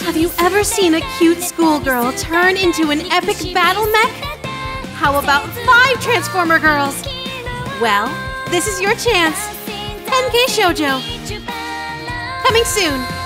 Have you ever seen a cute schoolgirl turn into an epic battle mech? How about five Transformer girls? Well, this is your chance. Henkei Shoujo. Coming soon.